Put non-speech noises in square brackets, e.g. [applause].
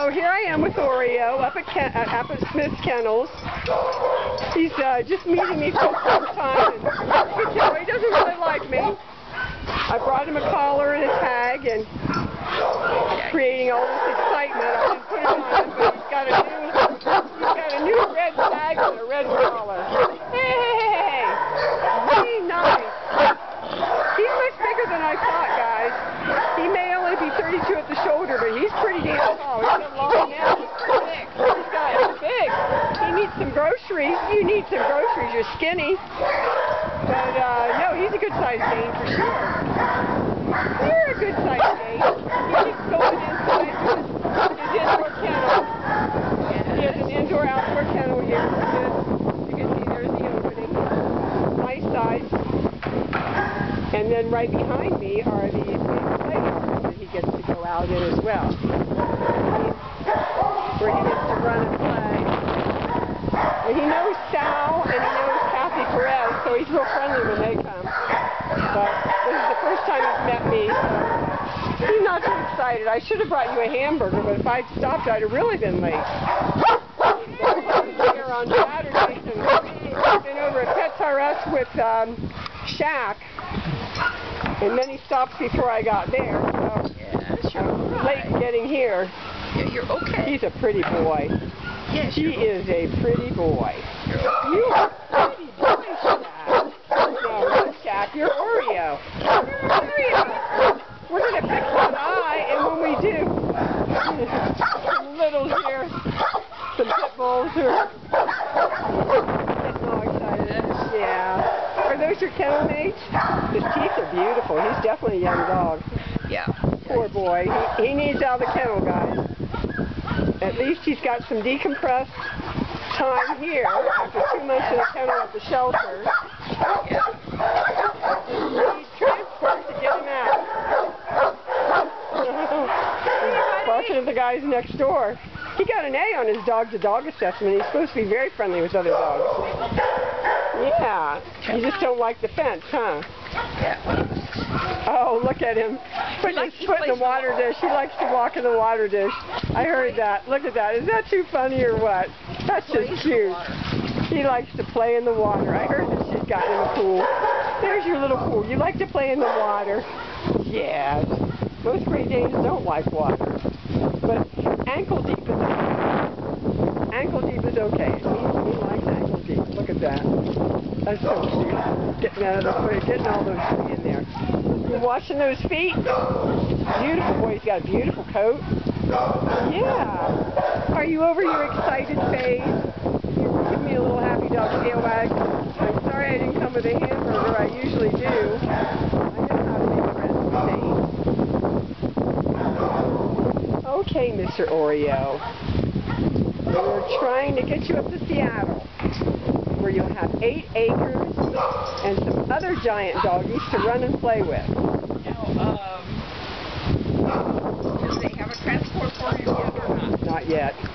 So here I am with Oreo up at, Ken uh, up at Smith's Kennels. He's uh, just meeting me for the first time. And he doesn't really like me. I brought him a collar and a tag and creating all this excitement. I didn't put it on him, but he's got a new he's got a new red tag and a red collar. Hey. Really nice. He's much bigger than I thought, guys. He may only be 32 at the shoulder, but he's pretty damn tall. He's got long neck. He's thick. He's got big. He needs some groceries. You need some groceries. You're skinny. But uh, no, he's a good sized Dane for sure. You're a good sized Dane. He keeps going inside his, his indoor kennel. He has an indoor outdoor kennel here. You can see there's the opening. Nice size. And then right behind me are these big that he gets to go out in as well. Where he gets to run and play. And he knows Sal and he knows Kathy Perez, so he's real friendly when they come. But this is the first time he's met me, so he's not too excited. I should have brought you a hamburger, but if I'd stopped, I'd have really been late. Here on Saturdays and been over at Pets R Us with um, Shaq, and then he stopped before I got there. So Yes, you're I'm right. late getting here. Yeah, you're okay. He's a pretty boy. Yes, He you're, is a pretty boy. you're okay. You are a pretty boy, Shaq. No, not Shaq. You're Oreo. You're Oreo. We're going to pick one eye, and when we do, [laughs] some littles here, some pit bulls who are getting all excited. Those your kennel mate. His teeth are beautiful. He's definitely a young dog. Yeah. Poor boy. He, he needs out of the kennel, guys. At least he's got some decompressed time here after two months in the kennel at the shelter. Yeah. Transport to get him out. [laughs] Barking at the guys next door. He got an A on his dog-to-dog assessment. He's supposed to be very friendly with other dogs. Yeah. You just don't like the fence, huh? Yeah. Oh, look at him. Putting likes his foot in the water dish. He likes to walk in the water dish. I heard that. Look at that. Is that too funny or what? That's just cute. He likes to play in the water. I heard that she's got in the pool. There's your little pool. You like to play in the water. Yes. Most Great Danes don't like water. But ankle deep is okay. Ankle deep is okay. He, he likes ankle deep. Look at that. So cute. Getting out of the foot, getting all those feet in there. You watching those feet? Beautiful boy. He's got a beautiful coat. Yeah. Are you over your excited phase? Give me a little happy dog tail wag. I'm sorry I didn't come with a hamburger. I usually do. I know how to make friends with. Okay, Mr. Oreo. We're trying to get you up to Seattle, where you'll have eight acres and some other giant doggies to run and play with. Now, um, do they have a transport for you yet or not? Not yet.